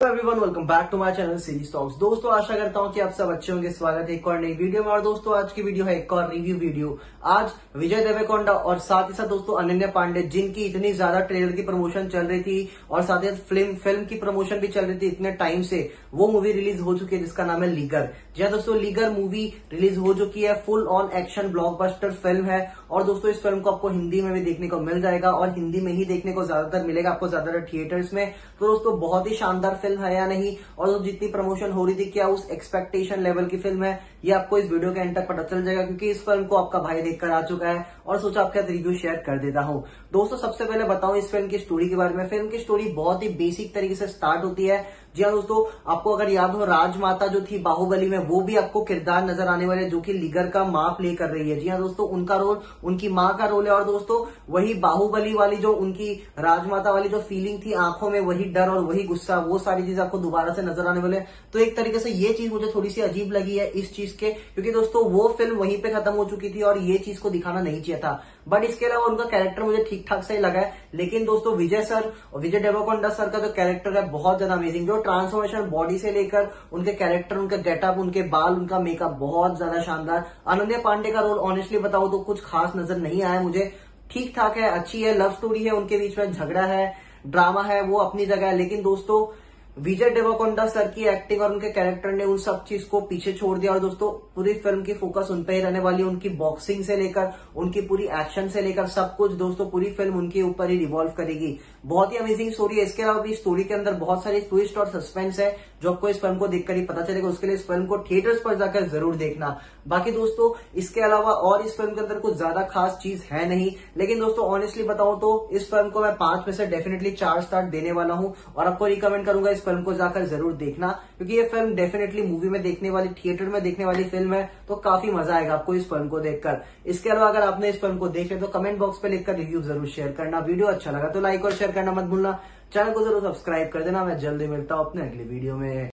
Everyone welcome back to my channel series talks दोस्तों, आशा करता हूँ कि आप सब अच्छे होंगे, स्वागत है एक और नई वीडियो में। और दोस्तों, आज की वीडियो है एक और रिव्यू वीडियो। आज विजय देवेकोंडा और साथ ही साथ दोस्तों अनन्या पांडे, जिनकी इतनी ज़्यादा ट्रेलर की प्रमोशन चल रही थी और साथ ही साथ फ़िल्म फ़िल्म की प्रमोशन भी चल रही थी इतने टाइम से, वो मूवी रिलीज़ हो चुकी है जिसका नाम है लीगर जी हाँ दोस्तों लीगर मूवी रिलीज़ हो चुकी है full on action blockbuster film है। और दोस्तों, इस फ़िल्म को आपको हिंदी में भी देखने को मिल जाएगा और हिंदी में ही देखने को ज़्यादातर मिलेगा आपको ज़्यादातर थिएटर्स में। तो दोस्तों, बहुत ही शानदार फ़िल्म है या नहीं, और जितनी प्रमोशन हो रही थी, क्या उस एक्सपेक्टेशन लेवल की फ़िल्म है ये आपको इस वीडियो के एंड तक पता चल जाएगा, क्योंकि इस फ़िल्म को आपका भाई देखकर आ चुका है और सोचा आपके साथ रिव्यू शेयर कर देता हूँ। दोस्तों, सबसे पहले बताऊँ इस फ़िल्म की स्टोरी के बारे में। फ़िल्म की स्टोरी बहुत ही बेसिक तरीके से स्टार्ट होती है। जी हाँ दोस्तों, आपको अगर याद हो, राजमाता जो थी बाहुबली में, वो भी आपको किरदार नज़र आने वाले जो कि लीगर का माँ प्ले कर रही है। जी हाँ दोस्तों, उनका रोल उनकी माँ का रोल है। और दोस्तों, वही बाहुबली वाली जो उनकी राजमाता वाली जो फीलिंग थी आँखों में, वही डर और वही गुस्सा, वो सारी चीज़ आपको दोबारा से नज़र आने वाले तो एक तरीके से ये चीज़ मुझे थोड़ी सी अजीब लगी है, इस चीज़ के, क्योंकि दोस्तों वो फ़िल्म वहीं पे खत्म हो चुकी थी और ये चीज़ को दिखाना नहीं चाहिए था। बट इसके अलावा उनका कैरेक्टर मुझे ठीक ठाक से ही लगा है। लेकिन दोस्तों विजय सर और विजय डेवोकोंडा सर का जो कैरेक्टर है, बहुत ज़्यादा अमेजिंग जो ट्रांसफॉर्मेशन बॉडी से लेकर उनके कैरेक्टर उनका गेटअप उनके बाल, उनका मेकअप बहुत ज़्यादा शानदार। अनन्या पांडे का रोल ऑनेस्टली बताओ तो कुछ खास नज़र नहीं आया मुझे। ठीक ठाक है, अच्छी है लव स्टोरी है, उनके बीच में झगड़ा है ड्रामा है, वो अपनी जगह है। लेकिन दोस्तों विजय देवाकोंडा सर की एक्टिंग और उनके कैरेक्टर ने उन सब चीज़ को पीछे छोड़ दिया। और दोस्तों, पूरी फ़िल्म की फोकस उन पर ही रहने वाली उनकी बॉक्सिंग से लेकर, उनकी पूरी एक्शन से लेकर, सब कुछ दोस्तों, पूरी फ़िल्म उनके ऊपर ही रिवॉल्व करेगी। बहुत ही अमेजिंग स्टोरी है। इसके अलावा भी स्टोरी के अंदर बहुत सारी ट्विस्ट और सस्पेंस है, जो आपको इस फ़िल्म को देखकर ही पता चलेगा। उसके लिए इस फ़िल्म को थिएटर्स पर जाकर ज़रूर देखना। बाकी दोस्तों, इसके अलावा और इस फ़िल्म के अंदर कुछ ज़्यादा खास चीज़ है नहीं। लेकिन दोस्तों ऑनेस्टली बताऊँ तो इस फ़िल्म को मैं पाँच में से डेफिनेटली चार स्टार देने वाला हूँ। और आपको रिकमेंड करूँगा इस फ़िल्म को जाकर ज़रूर देखना, क्योंकि ये फ़िल्म डेफिनेटली मूवी में देखने वाली थिएटर में देखने वाली फ़िल्म है तो काफ़ी मज़ा आएगा आपको इस फ़िल्म को देखकर। इसके अलावा अगर आपने इस फ़िल्म को देखे तो कमेंट बॉक्स में लिखकर रिव्यू ज़रूर शेयर करना। वीडियो अच्छा लगा तो लाइक और शेयर करना मत भूलना। चैनल को ज़रूर सब्सक्राइब कर देना। मैं जल्दी मिलता हूँ अपने अगले वीडियो में।